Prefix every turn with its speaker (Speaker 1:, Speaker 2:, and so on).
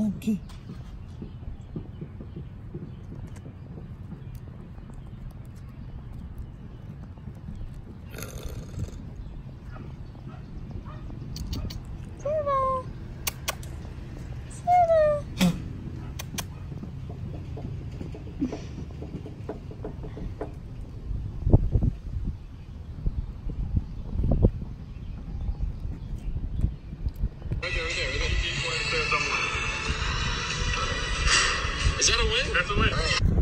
Speaker 1: ok
Speaker 2: Is that a win? That's a win.